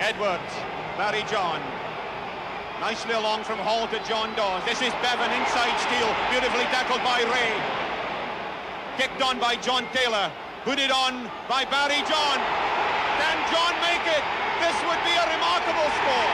Edwards, Barry John. Nicely along from Hall to John Dawes. This is Bevan inside Steele, beautifully tackled by Ray. Kicked on by John Taylor. Put on by Barry John. Can John make it? This would be a remarkable score.